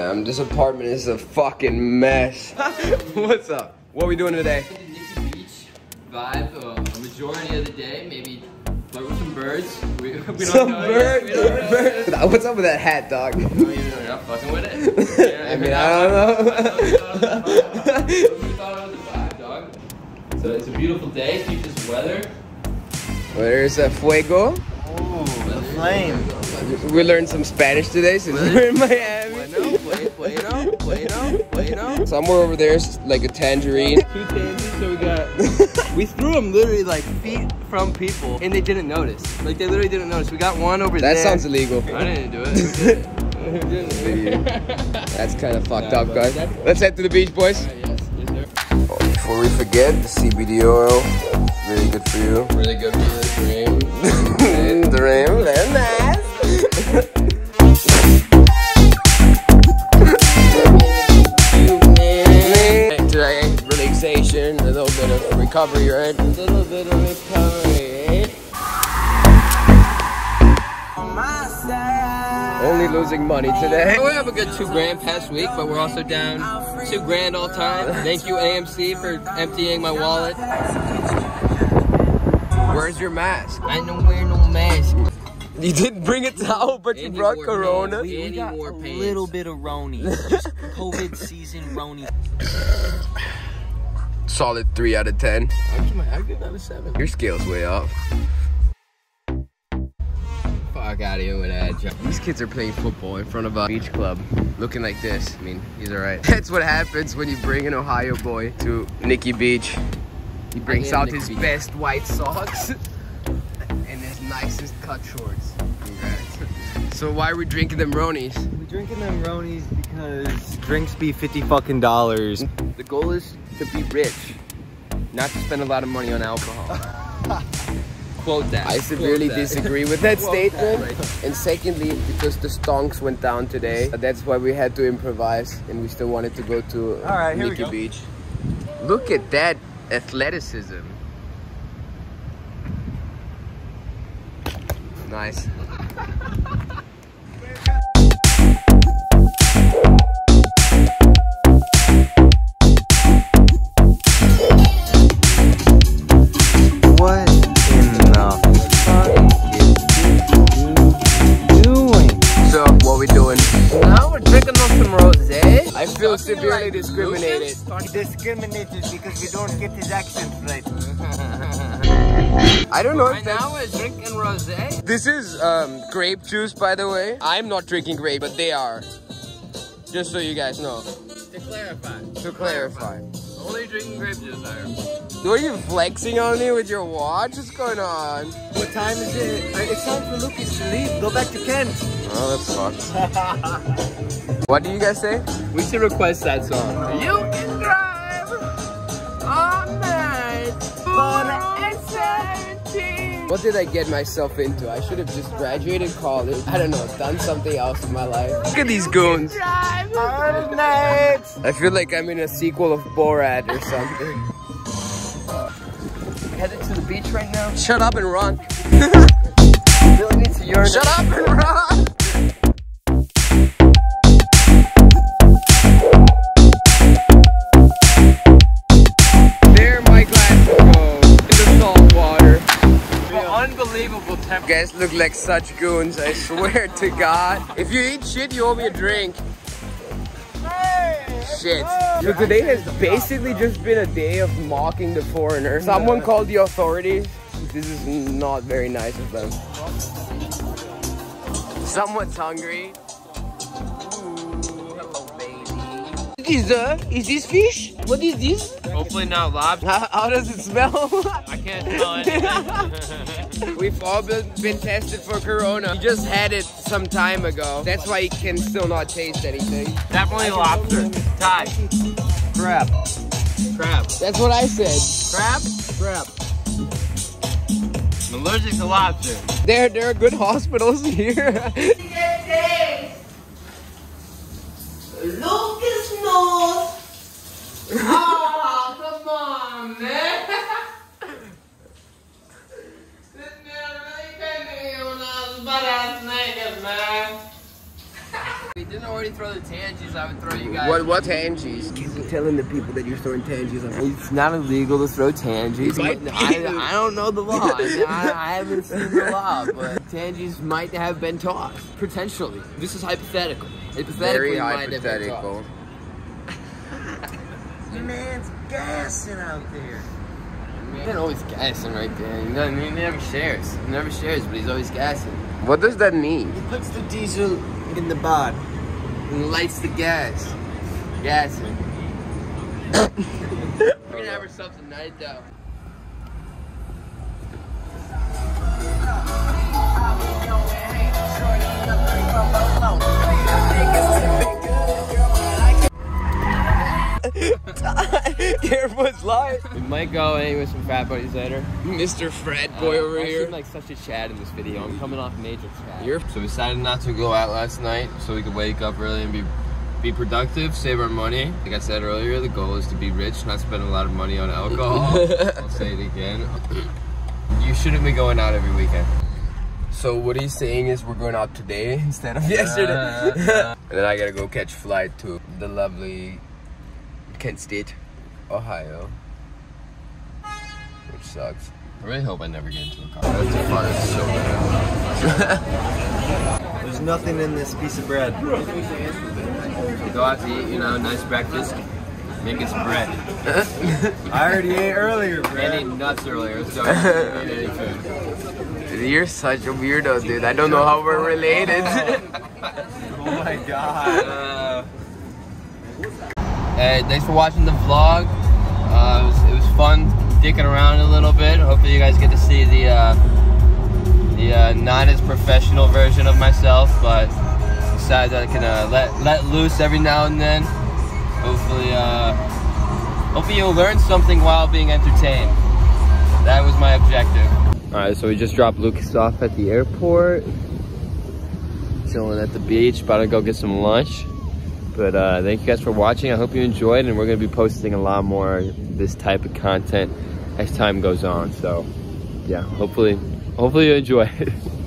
Damn, this apartment is a fucking mess. What's up? What are we doing today? Nikki Beach vibe uh, a majority of the day, maybe flirt with some birds. We, we don't Some birds? bird, yet. We don't know yet. bird. What's up with that hat, dog? No, you're you're not fucking with it. I mean, I don't know. We thought it was a vibe, dog. So it's a beautiful day, keep this weather. There's a fuego. Ooh, the flame. We learned some Spanish today since we're in Miami. Bueno. Somewhere over there is like a tangerine. Two tansies, so we got. we threw them literally like feet from people, and they didn't notice. Like they literally didn't notice. We got one over That there. That sounds illegal. I didn't do it. Who did it? Who did it? That's kind of fucked Nah, up, guys. Let's head to the beach, boys. Alright, yes, yes, sir. Oh, before we forget, the CBD oil, really good for you. Really good for the dream. Relaxation, a little bit of recovery, right? A little bit of recovery. Only losing money today. We have a good two grand past week, but we're also down two grand all time. Thank you AMC for emptying my wallet. Where's your mask? I don't wear no mask. You didn't bring a towel, but you brought Corona. pants. We, we got a pants. little bit of Roni. COVID season Roni. Solid 3 out of 10. I'll give my I give that a seven. Your scale's way up. Fuck out of here with that. These kids are playing football in front of a beach club, looking like this. I mean, he's alright. That's what happens when you bring an Ohio boy to Nikki Beach. He brings out his Beach. best white socks and his nicest cut shorts. Congrats. So why are we drinking them Ronies? We drinking them Ronies because drinks be 50 fucking dollars. The goal is to be rich, not to spend a lot of money on alcohol. Quote that. I severely that. disagree with that Quote that statement. right And secondly, because the stonks went down today, that's why we had to improvise and we still wanted to go to All right, Nikki. Beach. Look at that athleticism. Nice. what we doing? Now we're drinking on some rosé. I feel Talking severely like discriminated. Discriminated because we don't get his accent right. I don't know if that's... now we're drinking rosé. This is um, grape juice, by the way. I'm not drinking grape, but they are. Just so you guys know. To clarify. To clarify. Only drinking grape juice, I am. Are you flexing on me with your watch? What's going on? What time is it? Uh, It's time for Lukas to leave. Go back to Kent. Oh, that's fucked. what do you guys say? We should request that song. You can drive all night for eternity. What did I get myself into? I should have just graduated college. I don't know, done something else in my life. Look at these goons. I feel like I'm in a sequel of Borat or something. Headed to the beach right now. Shut up and run. Unbelievable You guys look like such goons, I swear to God. If you eat shit, you owe me a drink. Shit. So today has basically just been a day of mocking the foreigner. Someone called the authorities. This is not very nice of them. Someone's hungry. Hello, baby. Is uh, is this fish? What is this? Hopefully not lobster. How, how does it smell? I can't smell anything. We've all been, been tested for corona. He just had it some time ago. That's why he can still not taste anything. Definitely lobster. Ty. Crap. Crab. That's what I said. Crab? Crap. I'm allergic to lobster. There, there are good hospitals here. Lukas knows. Oh, come on, man. this man really couldn't be when I was butt ass naked, man. He didn't already throw the tangies, I would throw you guys. What what tangies? Keep telling the people that you're throwing tangies. On. It's not illegal to throw tangies. Might I, I don't know the law. I, mean, I, I haven't seen the law, but tangies might have been tossed. Potentially. This is hypothetical. Hypothetically, Very might hypothetical. Your man's gassing out there. He's not always gassing right there. You know, what I mean, he never shares. He never shares, but he's always gassing. What does that mean? He puts the diesel in the bod. And lights the gas. Gassing. We're gonna have ourselves a night though. Careful's light. We might go hang with some fat buddies later. Mr. Frat uh, boy over I here. seem like such a Chad in this video. I'm coming off major Chad. You're So we decided not to go out last night so we could wake up early and be be productive, save our money. Like I said earlier, the goal is to be rich, not spend a lot of money on alcohol. I'll say it again. You shouldn't be going out every weekend. So what he's saying is we're going out today instead of yesterday. and then I gotta go catch flight to the lovely Kent State, Ohio. Which sucks. I really hope I never get into a car. That's too far, that's so bad. There's nothing in this piece of bread. Go out to eat, you know, nice breakfast. Make us some bread. I already ate earlier, bread. ate nuts earlier, so I didn't eat any food. You're such a weirdo, dude. I don't know how we're related. Oh my god. Uh, hey, thanks for watching the vlog. Uh, it, was, it was fun dicking around a little bit. Hopefully, you guys get to see the uh, the uh, not as professional version of myself, but decided that I can uh, let let loose every now and then. Hopefully, uh, hopefully you'll learn something while being entertained. That was my objective. All right, so we just dropped Lukas off at the airport chilling at the beach, about to go get some lunch. But uh, thank you guys for watching. I hope you enjoyed, and we're gonna be posting a lot more this type of content as time goes on. So, yeah, hopefully, hopefully you enjoy it.